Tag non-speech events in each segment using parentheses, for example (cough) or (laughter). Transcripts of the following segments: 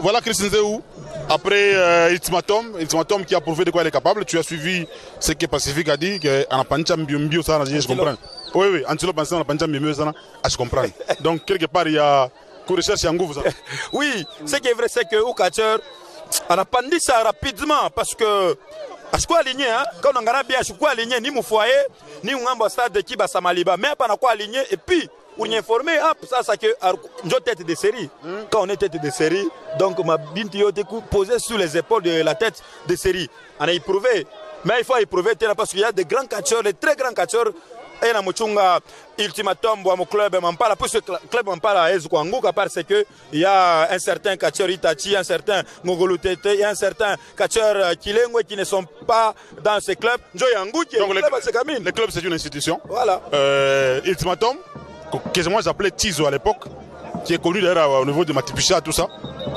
Voilà Christian Zéou. Après euh, Ultimatum, Ultimatum qui a prouvé de quoi il est capable. Tu as suivi ce que Pacifique a dit, qu'on a pas mbio ça, je comprends. Oui, oui, Antelope, on a pas mbio ça, je comprends. Donc quelque part, il y a recherche en ça. (laughs) Oui, ce qui est vrai, c'est que au catcher, on a pendu ça rapidement parce que asikuwa aligné hein? Quand on a bien asikuwa aligné ni foyer ni ngambo stade qui ba samaliba mais pas na quoi aligné et puis on est informé hop ça ça que njo tête de série quand on est tête de série donc ma binti yo posé sur les épaules de la tête de série on a éprouvé mais il faut éprouver parce qu'il y a des grands catcheurs des très grands catcheurs ena muchunga ultimatum bwa mu club Mampala puisque club Mampala hawezi kuanguka parce que il y a un certain catcheur Itachi, un certain Ngogolu Tete, il y a un certain catcheur Kilengwe qui ne sont pas dans ce club. Njo yanguki. Le club c'est une institution. Voilà. Euh, ultimatum que moi j'appelais Tizo à l'époque qui est connu d'ailleurs au niveau de Matipicha tout ça.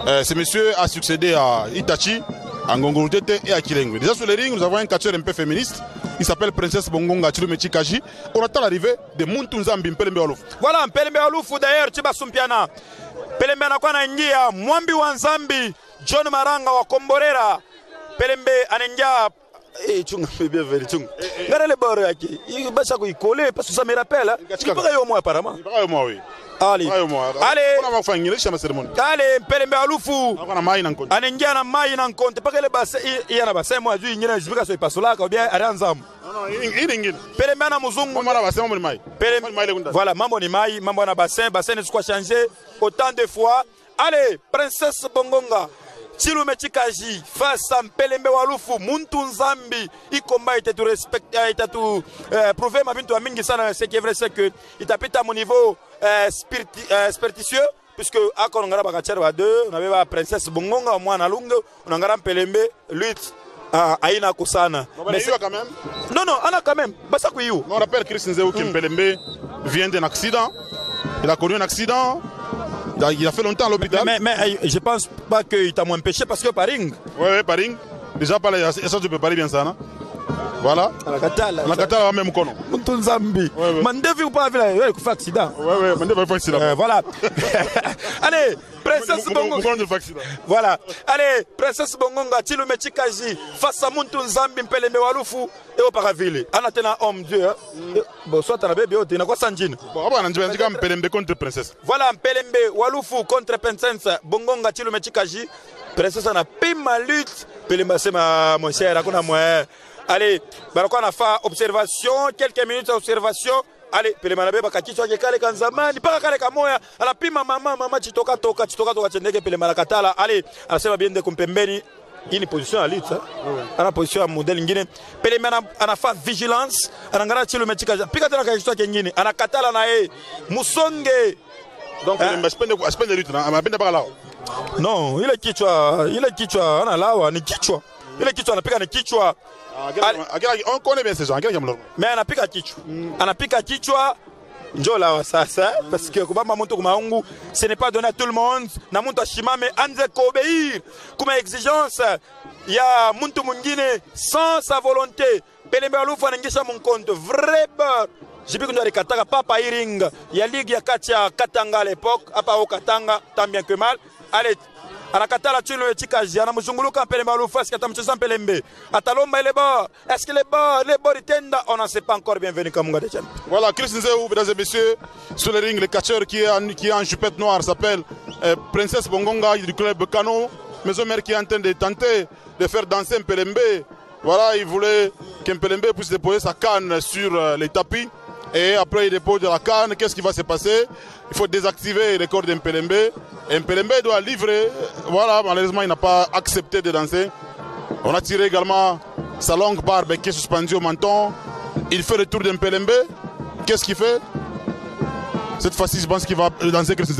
Euh, ce monsieur a succédé à Itachi à Ngongolo Tete et à Kilengwe. Déjà sur les rings, nous avons un catcheur un peu féministe il s'appelle Princesse Bongonga Chilumechi Kaji. On attend l'arrivée de Muntu Nzambi Mpelembe Olofu. Voilà, Mpelembe Olofu d'ailleurs, Chiba Sumpiana. Pelembe anakuwa anaingia Mwambi wa Nzambi, John Maranga wa Komborera. Pelembe anaingia echunga mebe vele chunga ngana le bore yake basha ko ikole parce que ça me rappelle il pas yo moi apparemment il pas yo moi oui Allez. Allez. Kuna mafanyile shama ceremony. Allez, pelembe alufu. Kuna mai na nkonde. Anaingia na mai na nkonde paka ile basi yana basi mwa juu nyingine zibika so ipasulaka obia aranzam. No no, hii nyingine. Pelembe na mzungu. Mara basi mambo ni mai. Pelembe. Voilà, mambo ni mai, mambo na basi, basi ni sikuwa changer autant de fois. Allez, princesse Bongonga. Chilume chikaji face mpelembe walufu muntu nzambi ikomba itatu respect itatu euh, prouver mabintu ya mingi sana ce qui est vrai c'est que itapita mu niveau euh, spiriti, euh, spiritueux puisque ako ngara bakachara ba deux na beba princesse bongonga mwana lunge ngara mpelembe lutte ah, aina kusana. Non non ana quand même basa kuyu on rappelle Christ Nzeu mm. Mpelembe vient d'un accident. Il a connu un accident il a fait longtemps à l'hôpital. Mais, mais, mais, je pense pas qu'il t'a moins empêché parce que Paring. Oui, oui, Paring. Déjà, par les ça, tu peux parler bien ça, non? Voilà. Anakatala. Anakatala même mkono. Mtu nzambi. Mandevi upa vile wewe kufa accident? Ouais, mandevi kufa accident. Euh, voilà. (laughs) Allez, princesse Bongo. Voilà. Allez, princesse Bongonga Chilume Chikaji face à muntu nzambi mpeleme walufu eo para vile. Ana tena homme Dieu. Bon, soit bébé ote na kwa sanjina. Bon, hapa anajua njika mpelembe contre princesse. Voilà, mpelembe walufu contre princesse Bongonga Chilume Chikaji. Princesse anapima lutte. Pelembe sema mon cher hakuna mwe allez banakuwa nafa observation quelques minutes observation ale pele manabe bakakichwa ake kale ka zamani mpaka kale kamoya. Anapima mama mama chitoka toka chitoka toka chendeke ale anasema biende kumpembeni. Hii ni position ya lit ana position ya model ingine pele mana anafa vigilance. Anangara chilo mechika pika tena kakichwa kingine anakatala na yeye musonge. Donc eh? asipende asipende lit na anapenda paka lao non ile kichwa ile kichwa ana lawa ni kichwa ile kichwa anapiga ni kichwa. On connaît bien ces gens mais anapika kichwa. Anapika kichwa. Njo lawa sasa parce que kubamba mtu kumaungu ce n'est pas donné à tout le monde. Na mtu ashimame anze kuobéir. Kuma exigence ya mtu mwingine sans sa volonté. Pelembe alufu anaingisha munkonto vrai beurre. Jibi kundu alikataka papa iring ya ligue ya kati ya katanga à l'époque apa au katanga tant bien que mal. Allez anakatala chino chikaji anamzunguluka mpelembe alufu eske atamcheza mpelembe atalomba ile bord est-ce que le bord le bord itenda? On n'en sait pas encore bienvenue Kamunga de Champions voilà Chris Nzeu mesdames et messieurs sur le ring le catcheur qui est en, qui est en jupette noire s'appelle euh, Princesse Bongonga du club Kano. Maison mère qui est en train de tenter de faire danser Mpelembe voilà il voulait qu'Mpelembe puisse déposer sa canne sur euh, les tapis et après il dépose de la canne, qu'est-ce qui va se passer? Il faut désactiver les corps d'Empelembe. Empelembe doit livrer. Voilà, malheureusement, il n'a pas accepté de danser. On a tiré également sa longue barbe qui est suspendue au menton. Il fait le tour d'Empelembe. Qu'est-ce qu'il fait? Cette fois-ci, je pense qu'il va danser que c'est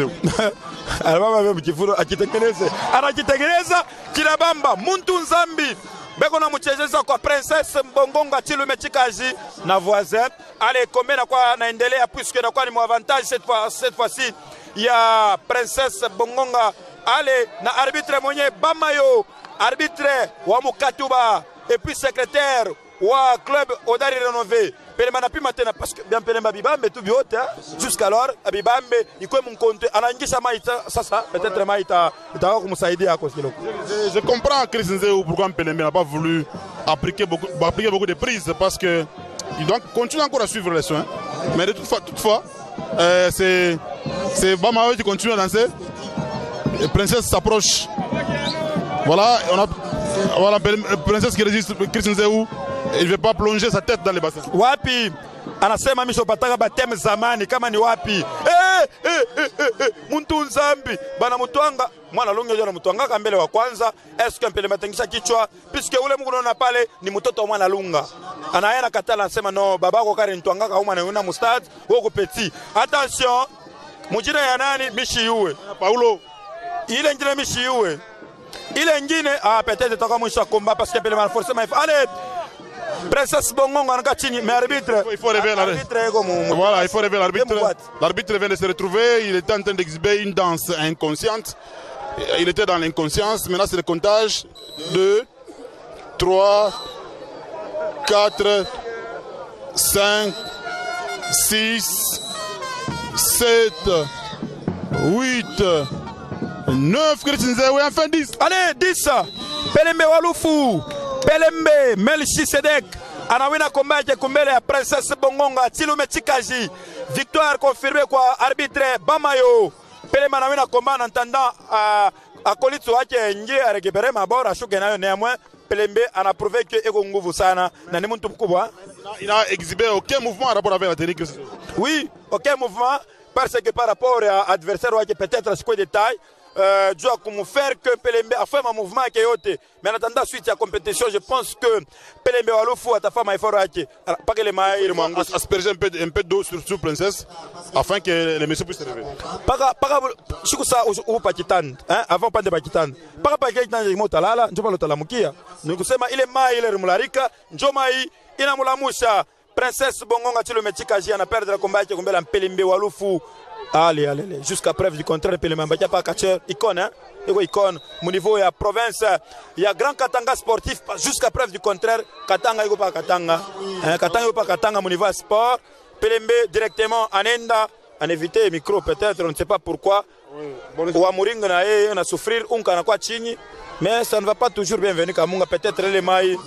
anakitengeneza kinabamba muntu nzambi beko na mchezeza kwa princesse mbongonga chilume chikazi na voisin. Ale kombe nakuwa naendelea puisque nakuwa ni mwavantage cette fois, cette fois-ci ya princesse bongonga ale na arbitre mwenye bamayo arbitre wa mukatuba et puis secrétaire wa club odari renové Je, comprends Chris Nzeu pourquoi n'a pas voulu appliquer beaucoup, appliquer beaucoup de prises parce que il doit continuer encore à suivre les soins. Mais de toute fa- toutefois, euh, c'est Bamawe qui continue à danser. Et Princesse s'approche. Voilà, on a voilà Mpelem- euh, Princesse qui résiste Chris Nzeu. Il ne veut pas plonger sa tête dans les bassins. wapi? Anasema mishopataka bateme zamani kama ni wapi? Eh, eh, eh, eh, eh. muntu nzambi bana mutwanga mwana lungi ajo namutwangaka mbele wa kwanza eske mpele matengisha kichwa piske ule mungu naona pale ni mtoto wa mwana lunga anaye na katala anasema no babako kare ntwangaka umwana una mustad woko petit attention mujina ya nani? Mishi yuwe Paulo, ile ngine mishi yuwe ile ngine ah peut-être toka mwisho wa komba parce que mpele mana forcément allez Princesse Bongongo anaka chini mais arbitre Il faut réveiller l'arbitre. Voilà, il faut réveiller l'arbitre. L'arbitre vient de se retrouver. Il était en train d'exhiber une danse inconsciente. Il était dans l'inconscience. Maintenant, c'est le comptage. 2, 3, 4, 5, 6, 7, 8, 9. Christian Zewe, enfin 10. Allez, 10. Pelembe Walufu. Pelembe Melchisedek. Anawina yake kumbele ya Princess Bongonga Chilume Chikaji. Victoire confirmée kwa arbitre Bamayo. Pelembe anawina komba en attendant uh, akolitso wake nje arekipere mabora ashuke nayo néanmoins Pelembe anaprouvé que eko nguvu sana na ni mtu mkubwa. Il n'a exhibé aucun mouvement en rapport avec la technique. Oui, aucun mouvement parce que par rapport à adversaire wake peut-être siko détail euh, juu ya kumfaire que Pelembe afanye mouvement yake yote. Mais en attendant suite ya compétition je pense que Pelembe walufu atafanya maeforo yake mpaka ile mai ile mwangu As- Asperger un peu, un peu d'eau sur, sur Princesse afin que les messieurs puissent se réveiller. mpaka mpaka siku saa upa kitanda hein avant pande pa kitanda mpaka pa kitanda mo talala njo pale utalamukia ni kusema ile mai ile rimularika njo mai inamulamusha princesse bongonga chilome chikaji ana perdre le combat yake kumbela Pelembe walufu allez allez allez. Jusqu'à preuve du contraire Pelembe ambakia pa catcheur. Icône hein. Icône? Mu niveau ya province. Ya grand katanga sportif jusqu'à preuve du contraire. Katanga iko pa katanga? Hein, katanga iko pa katanga? Mu niveau ya sport. Pelembe directement anenda. En éviter micro peut-être on ne sait pas pourquoi. Wa muringa na yeye na souffrir unka anakuwa chini. Mais ça ne va pas toujours. Bien venir kamunga. Peut-être ile mai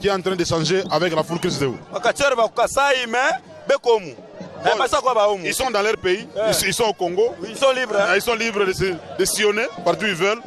Qui est en train d'échanger avec la foule Chris Zewe. bakachere bakukasai mais bekomu Eh, baumu Ils sont dans leur pays, ils, ils sont au Congo, ils sont libres hein. ils sont libres de, se- de sillonner partout où ils veulent.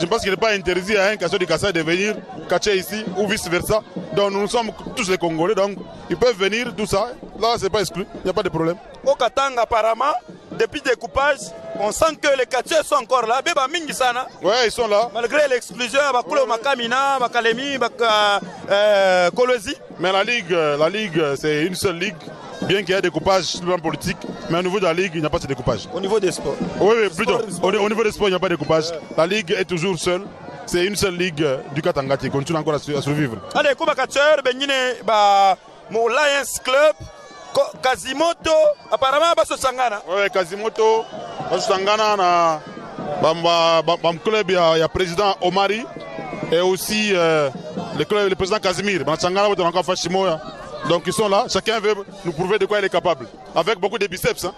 Je pense qu'il n'est pas interdit à un casseur de Kassai de venir catcher ici ou vice versa. Donc nous sommes tous les Congolais, donc ils peuvent venir, tout ça. Là, c'est pas exclu, il n'y a pas de problème. au katanga apparemment depuis découpage, on sent que les catcheurs sont encore là. Beba mingi sana. Ouais, ils sont là. Malgré l'exclusion, bakule makamina, makalemi, baka euh, Kolosi. Mais la Ligue, euh, la Ligue, euh, c'est une seule ligue, bien qu'il y ait des découpage sur le plan politique, mais au niveau de la Ligue, il n'y a pas de découpage. Au niveau des sports. Oui, oui, plutôt. Sport. Au, au niveau des sports, il n'y a pas de découpage. La Ligue est toujours seule. C'est une seule ligue euh, du Katanga qui continue encore à, su- à survivre. Allez, kuba catcheur, bengine, ba, mon Lions Club, Kazimoto, apparemment, baso sangana. Ouais, Kazimoto, Sangana, na bam, ba- ba- bam club, il y, a- il y a président Omari et aussi euh, le, club, le président Casimir. Bam Sangana, on a encore Fashimoya. Donc ils sont là, chacun veut nous prouver de quoi il est capable. Avec beaucoup de biceps. Hein.